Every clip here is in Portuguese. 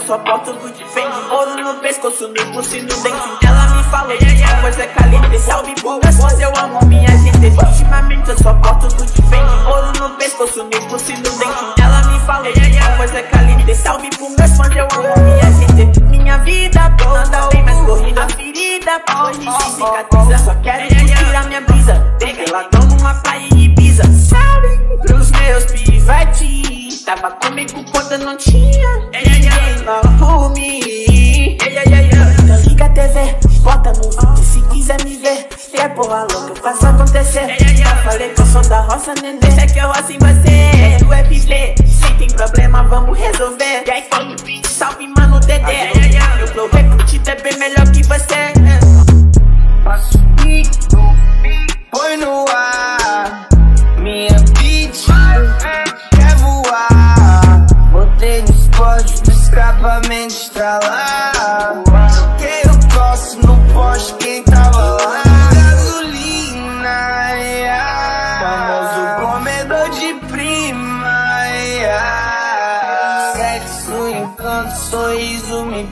eu só porto do defende. Ouro no pescoço, no pulso e no dente Salve por mas eu amo minha gente. Ultimamente eu só porto do defende Ouro no pescoço, no pulso e no dente. Ela me falou que a voz é caliente Salve por meus fãs, eu amo minha gente. Minha vida toda anda bem mais corrida Ferida, hoje se cicatriza Só quero curtir a minha brisa. Pegadão numa praia e Ibiza. Salve pros meus pivetes Tava comigo quando não tinha Ninguém lá por mim Liga a TV, no vídeo se quiser me ver Se é porra louca, eu faço acontecer. Já falei que eu sou da roça, neném É que eu assim você, tu é pivê Se tem problema, vamos resolver. E aí, salve, mano, Dedé Meu flow recrutido é bem melhor que você. Passo põe no ar. Minha bitch quer voar. Botei no esporte pro escapamento estralar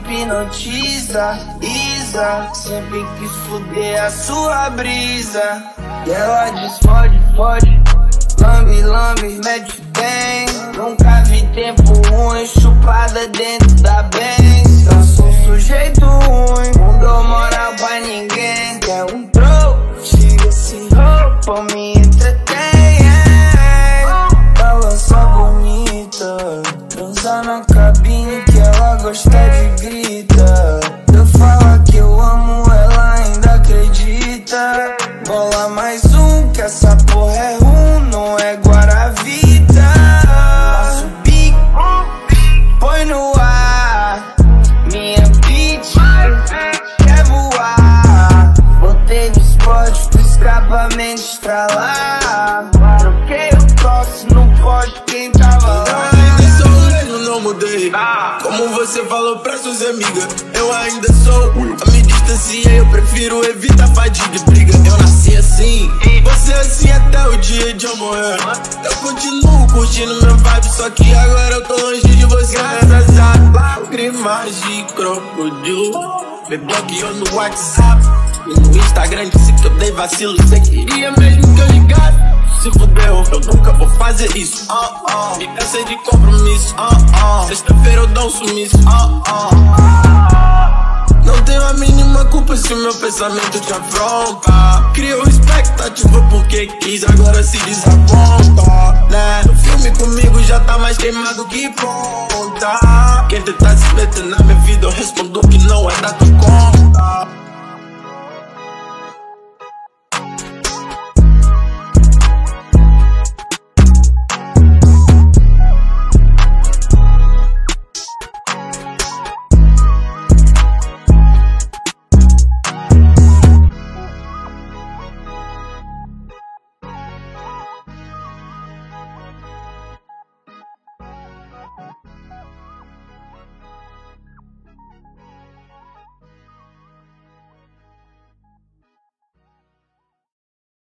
hipnotiza Isa, sempre quis fuder a sua brisa. E ela diz fode, fode Lambe, lambe, mete bem. Nunca vi tempo ruim Chupada dentro lá ainda sou mesmo, não mudei. Como você falou pra suas amigas, eu ainda sou. A me distanciei, eu prefiro evitar fadiga e briga. Eu nasci assim, você assim até o dia de eu morrer. Eu continuo curtindo meu vibe, só que agora eu tô longe de você. Graças a lágrimas de crocodilo. Me bloqueou no WhatsApp e no Instagram disse que eu dei vacilo. Você queria mesmo que eu ligasse? Se fudeu, eu nunca vou fazer isso. Uh, uh. Me cansei de compromisso. Uh. Sexta-feira eu dou um sumiço. Não tenho a mínima culpa se meu pensamento te afronta. Criou expectativa porque quis, agora se desaponta. Né? O filme comigo já tá mais queimado que ponta. Quem tentar se meter na minha vida, eu respondo que não é da